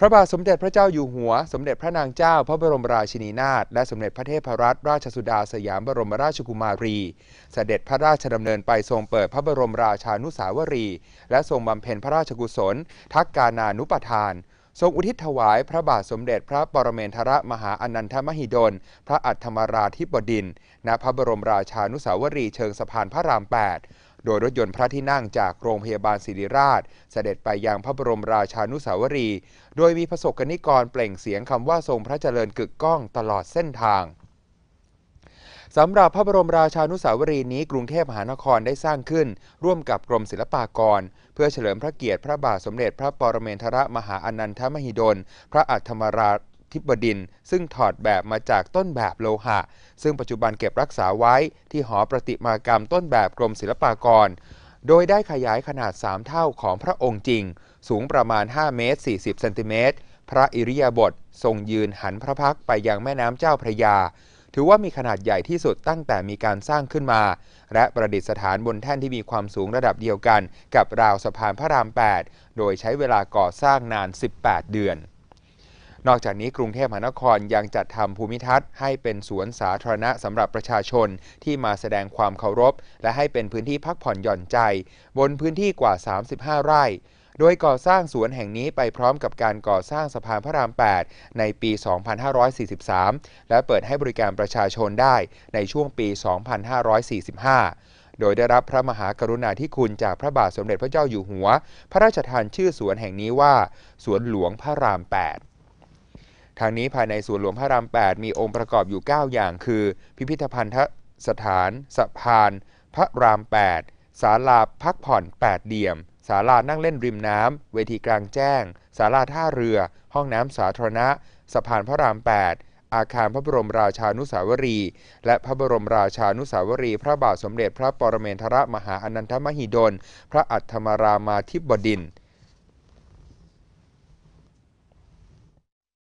พระบาทสมเด็จพระเจ้าอยู่หัว สมเด็จพระนางเจ้า พระบรมราชินีนาถ และสมเด็จพระเทพรัตนราชสุดาสยามบรมราชกุมารีเสด็จพระราชดำเนินไปทรงเปิดพระบรมราชานุสาวรี และทรงบำเพ็ญพระราชกุศล ทักกานานุปทาน ทรงอุทิศถวายพระบาทสมเด็จพระปรเมนทรมหาอนันทมหิดล พระอัฏฐมราธิบดินทร์ณพระบรมราชานุสาวรีเชิงสะพานพระราม 8 โดยรถยนต์พระที่นั่งจากโรงพยาบาลศิริราช เสด็จไปยังพระบรมราชานุสาวรีย์โดยมีประสบกนิกรเปล่งเสียงคำว่าทรงพระเจริญกึกก้องตลอดเส้นทางสำหรับพระบรมราชานุสาวรีย์นี้กรุงเทพมหานครได้สร้างขึ้น ร่วมกับกรมศิลปากร เพื่อเฉลิมพระเกียรติพระบาทสมเด็จพระปรเมนทรมหาอนันทมหิดล พระอัฏฐมรา ธิบดิน ซึ่งถอดแบบมาจากต้นแบบโลหะ ซึ่งปัจจุบันเก็บรักษาไว้ที่หอประติมากรรมต้นแบบกรมศิลปากร โดยได้ขยายขนาด 3 เท่าของพระองค์จริง สูงประมาณ 5 เมตร 40 เซนติเมตร พระอิริยาบถทรงยืนหันพระพักไปยังแม่น้ำเจ้าพระยา ถือว่ามีขนาดใหญ่ที่สุดตั้งแต่มีการสร้างขึ้นมา และประดิษฐานบนแท่นที่มีความสูงระดับเดียวกัน กับราวสะพานพระราม 8 โดยใช้เวลาก่อสร้างนาน 18 เดือน นอกจากนี้กรุงเทพมหานครยังจัดทำภูมิทัศน์ให้เป็นสวนสาธารณะสำหรับประชาชนที่มาแสดงความเคารพ และให้เป็นพื้นที่พักผ่อนหย่อนใจ บนพื้นที่กว่า 35 ไร่ โดยก่อสร้างสวนแห่งนี้ไปพร้อมกับการก่อสร้างสะพานพระราม 8 ในปี 2543 และเปิดให้บริการประชาชนได้ในช่วงปี 2545โดยได้รับพระมหากรุณาธิคุณจากพระบาทสมเด็จพระเจ้าอยู่หัว พระราชทานชื่อสวนแห่งนี้ว่า สวนหลวงพระราม 8 ทางนี้ภายในสวนหลวงพระราม 8 มีองค์ประกอบอยู่ 9 อย่าง คือ พิพิธภัณฑสถานสะพาน พระราม 8 ศาลาพักผ่อน 8 เดี่ยม ศาลานั่งเล่นริมน้ำ เวทีกลางแจ้ง ศาลาท่าเรือ ห้องน้ำสาธารณะ สะพานพระราม 8 อาคารพระบรมราชานุสาวรีย์และพระบรมราชานุสาวรีย์พระบาทสมเด็จพระปรเมนทรมหาอนันทมหิดล พระอัฏฐมรามาธิบดินทร์